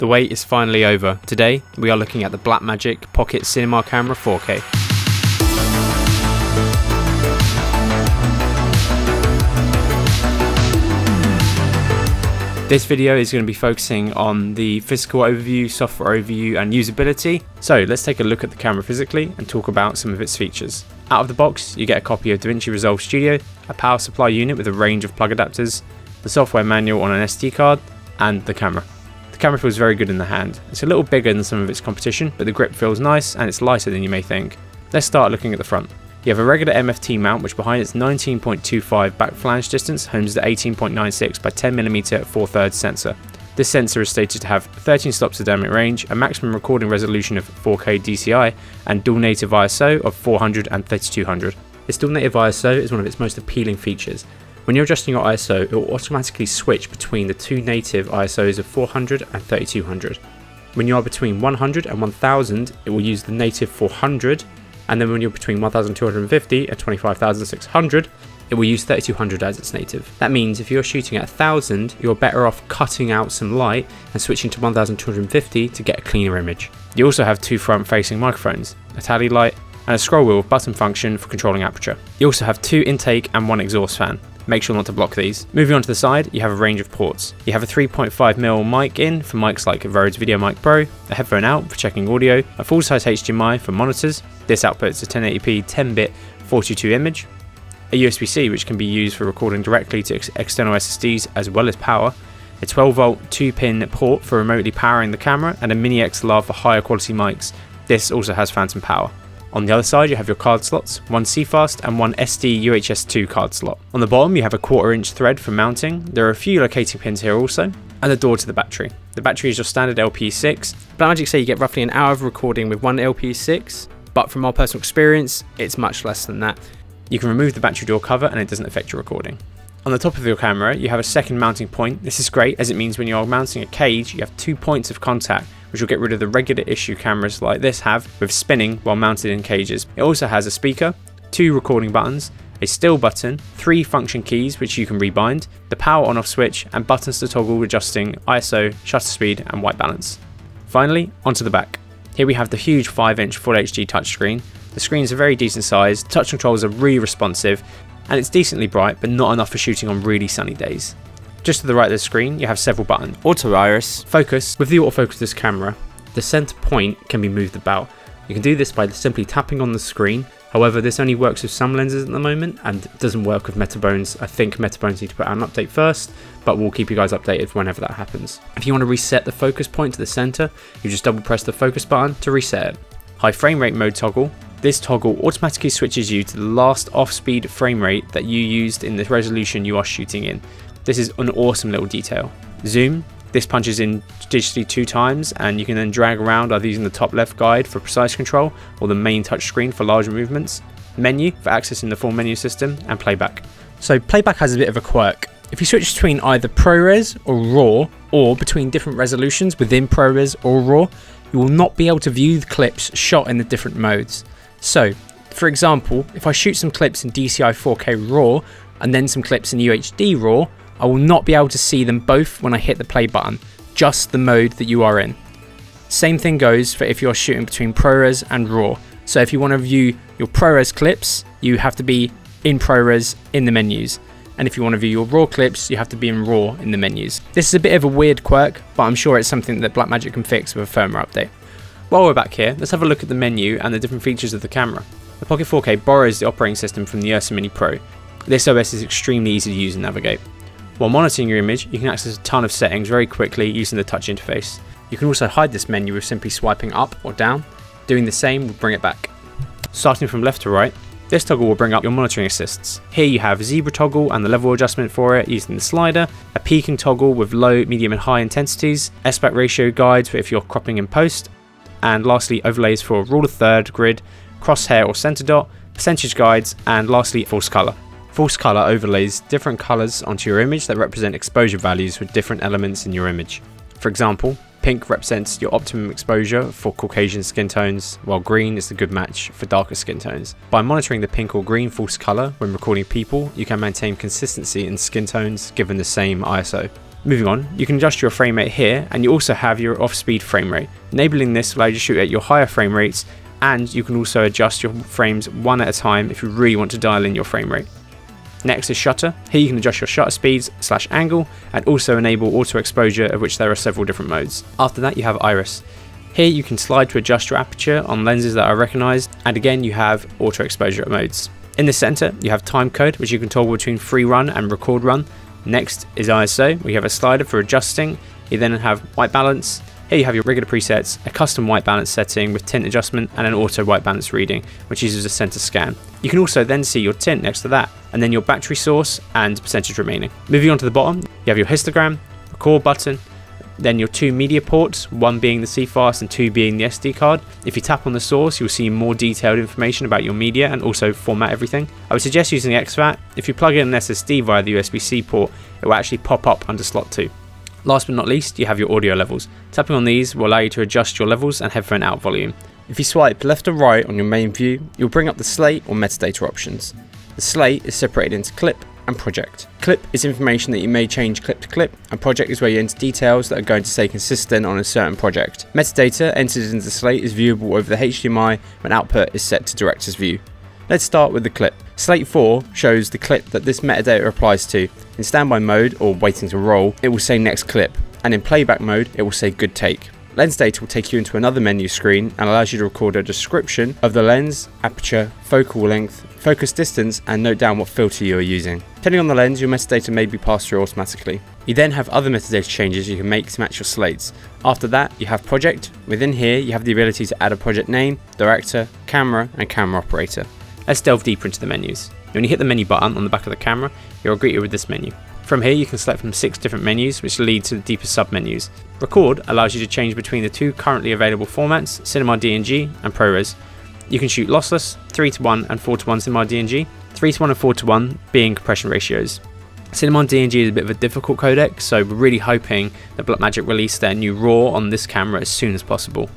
The wait is finally over. Today, we are looking at the Blackmagic Pocket Cinema Camera 4K. This video is going to be focusing on the physical overview, software overview and usability. So let's take a look at the camera physically and talk about some of its features. Out of the box, you get a copy of DaVinci Resolve Studio, a power supply unit with a range of plug adapters, the software manual on an SD card, and the camera camera feels very good in the hand. It's a little bigger than some of its competition, but the grip feels nice and it's lighter than you may think. Let's start looking at the front. You have a regular MFT mount which behind its 19.25 back flange distance homes the 18.96 by 10mm 4 thirds sensor. This sensor is stated to have 13 stops of dynamic range, a maximum recording resolution of 4K DCI, and dual native ISO of 400 and 3200. Its dual native ISO is one of its most appealing features, when you're adjusting your ISO, it will automatically switch between the two native ISOs of 400 and 3200. When you are between 100 and 1000, it will use the native 400, and then when you're between 1250 and 25600, it will use 3200 as its native. That means if you're shooting at 1000, you're better off cutting out some light and switching to 1250 to get a cleaner image. You also have two front facing microphones, a tally light and a scroll wheel with button function for controlling aperture. You also have two intake and one exhaust fan. Make sure not to block these. Moving on to the side, you have a range of ports. You have a 3.5mm mic in for mics like Rode's VideoMic Pro, a headphone out for checking audio, a full-size HDMI for monitors. This outputs a 1080p 10-bit 42 image, a USB-C which can be used for recording directly to ex external SSDs as well as power, a 12 volt 2 pin port for remotely powering the camera, and a Mini XLR for higher quality mics. This also has phantom power. On the other side you have your card slots, one CFast and one SD UHS-2 card slot. On the bottom you have a quarter inch thread for mounting, there are a few locating pins here also, and a door to the battery. The battery is your standard LP-E6. Blackmagic say you get roughly an hour of recording with one LP-E6, but from our personal experience it's much less than that. You can remove the battery door cover and it doesn't affect your recording. On the top of your camera, you have a second mounting point. This is great as it means when you're mounting a cage, you have two points of contact which will get rid of the regular issue cameras like this have with spinning while mounted in cages. It also has a speaker, two recording buttons, a still button, three function keys which you can rebind, the power on off switch and buttons to toggle adjusting ISO, shutter speed and white balance. Finally, onto the back. Here we have the huge 5 inch Full HD touchscreen. The screen is a very decent size, touch controls are really responsive and it's decently bright but not enough for shooting on really sunny days. Just to the right of the screen, you have several buttons. Auto iris, focus. With the autofocus of this camera, the center point can be moved about. You can do this by simply tapping on the screen. However, this only works with some lenses at the moment and doesn't work with Metabones. I think Metabones need to put out an update first, but we'll keep you guys updated whenever that happens. If you want to reset the focus point to the center, you just double press the focus button to reset it. High frame rate mode toggle. This toggle automatically switches you to the last off-speed frame rate that you used in the resolution you are shooting in. This is an awesome little detail. Zoom, this punches in digitally two times and you can then drag around either using the top left guide for precise control or the main touchscreen for larger movements. Menu for accessing the full menu system and playback. So playback has a bit of a quirk. If you switch between either ProRes or RAW or between different resolutions within ProRes or RAW, you will not be able to view the clips shot in the different modes. So, for example, if I shoot some clips in DCI 4K RAW and then some clips in UHD RAW, I will not be able to see them both when I hit the play button, just the mode that you are in. Same thing goes for if you're shooting between ProRes and RAW. So if you want to view your ProRes clips, you have to be in ProRes in the menus. And if you want to view your RAW clips, you have to be in RAW in the menus. This is a bit of a weird quirk, but I'm sure it's something that Blackmagic can fix with a firmware update. While we're back here, let's have a look at the menu and the different features of the camera. The Pocket 4K borrows the operating system from the Ursa Mini Pro. This OS is extremely easy to use and navigate. While monitoring your image, you can access a ton of settings very quickly using the touch interface. You can also hide this menu with simply swiping up or down. Doing the same will bring it back. Starting from left to right, this toggle will bring up your monitoring assists. Here you have zebra toggle and the level adjustment for it using the slider, a peaking toggle with low, medium and high intensities, aspect ratio guides for if you're cropping in post, and lastly overlays for rule of third grid, crosshair or center dot, percentage guides, and lastly false color. False color overlays different colors onto your image that represent exposure values with different elements in your image. For example, pink represents your optimum exposure for Caucasian skin tones, while green is the good match for darker skin tones. By monitoring the pink or green false color when recording people, you can maintain consistency in skin tones given the same ISO. Moving on, you can adjust your frame rate here and you also have your off-speed frame rate. Enabling this allows you to shoot at your higher frame rates and you can also adjust your frames one at a time if you really want to dial in your frame rate. Next is shutter. Here you can adjust your shutter speeds slash angle and also enable auto exposure of which there are several different modes. After that you have iris. Here you can slide to adjust your aperture on lenses that are recognised and again you have auto exposure modes. In the centre you have time code which you can toggle between free run and record run. Next is ISO, we have a slider for adjusting. You then have white balance, here you have your regular presets, a custom white balance setting with tint adjustment and an auto white balance reading, which uses a center scan. You can also then see your tint next to that, and then your battery source and percentage remaining. Moving on to the bottom, you have your histogram, record button, then your two media ports, one being the CFast and two being the SD card. If you tap on the source, you'll see more detailed information about your media and also format everything. I would suggest using exFAT. If you plug in an SSD via the USB-C port, it will actually pop up under slot 2. Last but not least, you have your audio levels. Tapping on these will allow you to adjust your levels and headphone out volume. If you swipe left or right on your main view, you'll bring up the slate or metadata options. The slate is separated into clip and project. Clip is information that you may change clip to clip, and project is where you enter details that are going to stay consistent on a certain project. Metadata entered into the slate is viewable over the HDMI when output is set to director's view. Let's start with the clip. Slate 4 shows the clip that this metadata applies to. In standby mode, or waiting to roll, it will say next clip, and in playback mode, it will say good take. Lens data will take you into another menu screen and allows you to record a description of the lens, aperture, focal length, focus distance, and note down what filter you are using. Depending on the lens, your metadata may be passed through automatically. You then have other metadata changes you can make to match your slates. After that, you have project. Within here, you have the ability to add a project name, director, camera, and camera operator. Let's delve deeper into the menus. When you hit the menu button on the back of the camera, you're greeted with this menu. From here you can select from 6 different menus which lead to the deeper sub-menus. Record allows you to change between the two currently available formats, Cinema DNG and ProRes. You can shoot lossless, 3 to 1 and 4 to 1 Cinema DNG, 3 to 1 and 4 to 1 being compression ratios. Cinema DNG is a bit of a difficult codec, so we're really hoping that Blackmagic release their new RAW on this camera as soon as possible.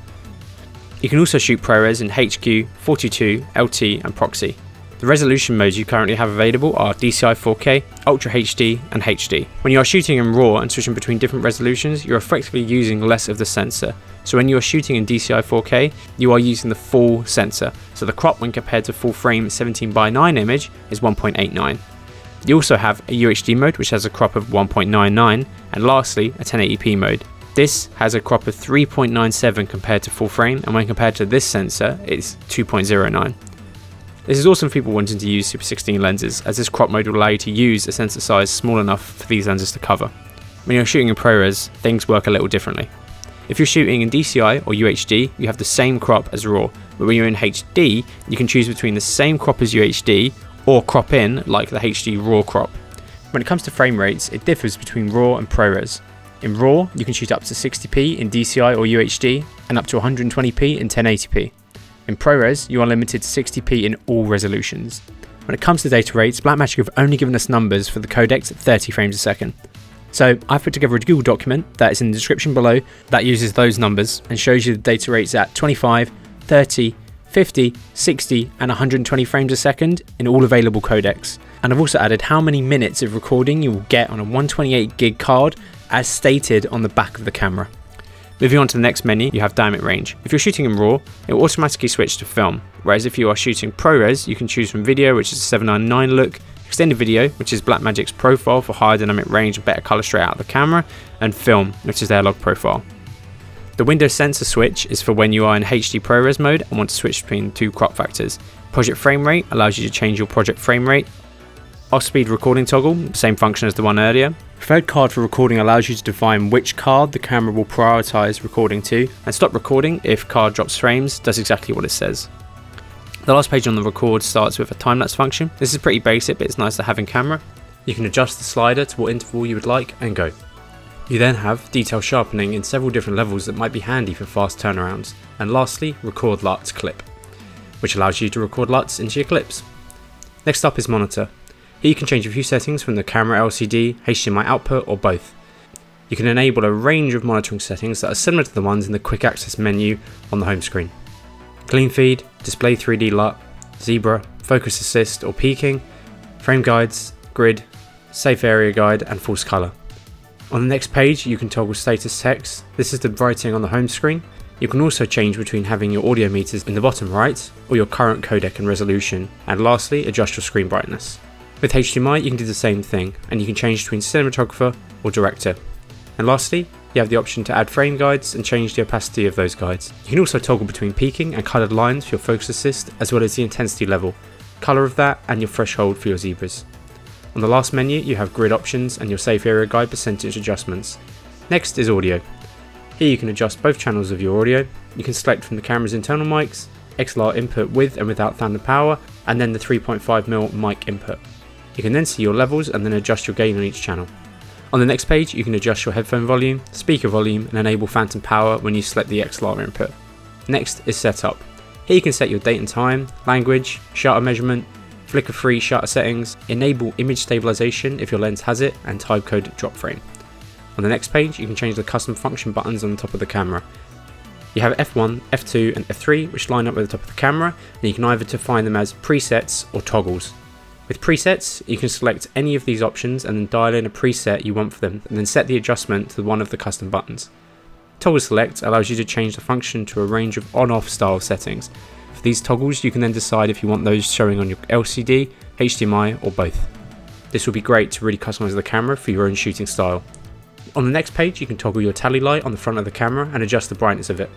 You can also shoot ProRes in HQ, 42, LT and Proxy. The resolution modes you currently have available are DCI 4K, Ultra HD and HD. When you are shooting in RAW and switching between different resolutions, you're effectively using less of the sensor. So when you are shooting in DCI 4K, you are using the full sensor. So the crop when compared to full frame 17 by 9 image is 1.89. You also have a UHD mode which has a crop of 1.99 and lastly a 1080p mode. This has a crop of 3.97 compared to full frame and when compared to this sensor it's 2.09. This is awesome for people wanting to use Super 16 lenses as this crop mode will allow you to use a sensor size small enough for these lenses to cover. When you're shooting in ProRes, things work a little differently. If you're shooting in DCI or UHD, you have the same crop as RAW, but when you're in HD, you can choose between the same crop as UHD or crop in like the HD RAW crop. When it comes to frame rates, it differs between RAW and ProRes. In RAW, you can shoot up to 60p in DCI or UHD and up to 120p in 1080p. In ProRes, you are limited to 60p in all resolutions. When it comes to data rates, Blackmagic have only given us numbers for the codecs at 30 frames a second. So I've put together a Google document that is in the description below that uses those numbers and shows you the data rates at 25, 30, 50, 60 and 120 frames a second in all available codecs. And I've also added how many minutes of recording you will get on a 128 gig card as stated on the back of the camera. Moving on to the next menu, you have dynamic range. If you're shooting in RAW, it will automatically switch to film, whereas if you are shooting ProRes, you can choose from video, which is a 709 look, extended video, which is Blackmagic's profile for higher dynamic range and better colour straight out of the camera, and film, which is their log profile. The window sensor switch is for when you are in HD ProRes mode and want to switch between two crop factors. Project frame rate allows you to change your project frame rate. Off-speed recording toggle, same function as the one earlier. Preferred card for recording allows you to define which card the camera will prioritize recording to, and stop recording if card drops frames does exactly what it says. The last page on the record starts with a time-lapse function. This is pretty basic, but it's nice to have in camera. You can adjust the slider to what interval you would like and go. You then have detail sharpening in several different levels that might be handy for fast turnarounds. And lastly, record LUTs clip, which allows you to record LUTs into your clips. Next up is monitor. Here you can change a few settings from the camera LCD, HDMI output or both. You can enable a range of monitoring settings that are similar to the ones in the quick access menu on the home screen. Clean feed, display 3D LUT, zebra, focus assist or peaking, frame guides, grid, safe area guide and false color. On the next page you can toggle status text, this is the writing on the home screen. You can also change between having your audio meters in the bottom right or your current codec and resolution and lastly adjust your screen brightness. With HDMI you can do the same thing and you can change between cinematographer or director. And lastly, you have the option to add frame guides and change the opacity of those guides. You can also toggle between peaking and coloured lines for your focus assist as well as the intensity level, colour of that and your threshold for your zebras. On the last menu you have grid options and your safe area guide percentage adjustments. Next is audio. Here you can adjust both channels of your audio, you can select from the camera's internal mics, XLR input with and without phantom power, and then the 3.5mm mic input. You can then see your levels and then adjust your gain on each channel. On the next page you can adjust your headphone volume, speaker volume and enable phantom power when you select the XLR input. Next is setup. Here you can set your date and time, language, shutter measurement, flicker free shutter settings, enable image stabilization if your lens has it, and time code drop frame. On the next page, you can change the custom function buttons on the top of the camera. You have F1, F2 and F3 which line up with the top of the camera and you can either define them as presets or toggles. With presets, you can select any of these options and then dial in a preset you want for them and then set the adjustment to one of the custom buttons. Toggle select allows you to change the function to a range of on-off style settings For these toggles you can then decide if you want those showing on your LCD, HDMI or both. This will be great to really customize the camera for your own shooting style. On the next page you can toggle your tally light on the front of the camera and adjust the brightness of it.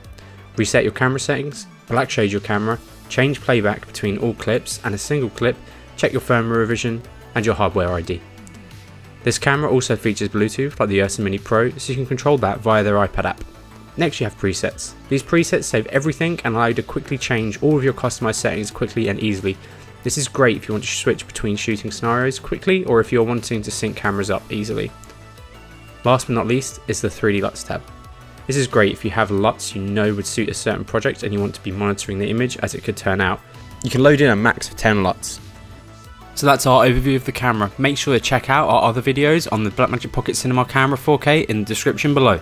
Reset your camera settings, black shade your camera, change playback between all clips and a single clip, check your firmware revision and your hardware ID. This camera also features Bluetooth like the Ursa Mini Pro so you can control that via their iPad app. Next you have presets. These presets save everything and allow you to quickly change all of your customized settings quickly and easily. This is great if you want to switch between shooting scenarios quickly or if you're wanting to sync cameras up easily. Last but not least is the 3D LUTs tab. This is great if you have LUTs you know would suit a certain project and you want to be monitoring the image as it could turn out. You can load in a max of 10 LUTs. So that's our overview of the camera. Make sure to check out our other videos on the Blackmagic Pocket Cinema Camera 4K in the description below.